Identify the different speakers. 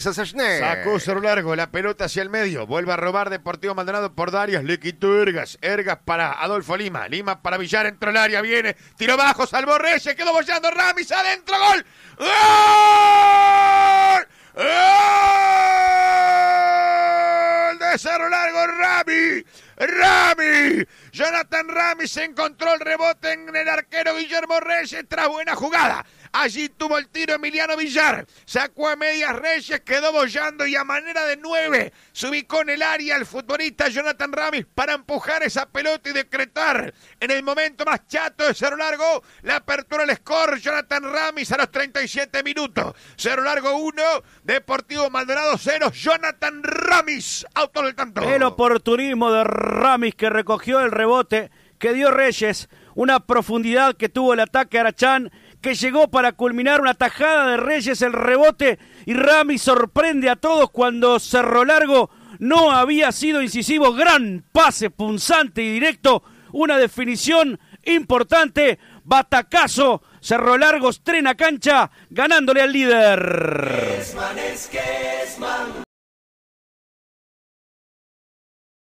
Speaker 1: Sacó Cerro Largo, la pelota hacia el medio. Vuelve a robar Deportivo Maldonado por Darius. Le quitó Ergas. Ergas para Adolfo Lima. Lima para Villar. Entró el área. Viene. Tiro bajo. Salvó Reyes. Quedó bollando Ramis. Adentro. Gol. ¡Gol! Cerro Largo. Rami. Rami. Jonathan Rami se encontró el rebote en el arquero Guillermo Reyes tras buena jugada. Allí tuvo el tiro Emiliano Villar. Sacó a medias Reyes, quedó bollando y a manera de nueve se ubicó en el área el futbolista Jonathan Ramis para empujar esa pelota y decretar en el momento más chato de Cerro Largo la apertura del score. Jonathan Ramis a los 37 minutos. Cerro Largo 1, Deportivo Maldonado 0. Jonathan Ramis, autor del tanto.
Speaker 2: El oportunismo de Ramis que recogió el rebote que dio Reyes. Una profundidad que tuvo el ataque Arachán que llegó para culminar una tajada de Reyes, el rebote y Rami sorprende a todos cuando Cerro Largo no había sido incisivo, gran pase punzante y directo, una definición importante, batacazo, Cerro Largo estrena cancha ganándole al líder.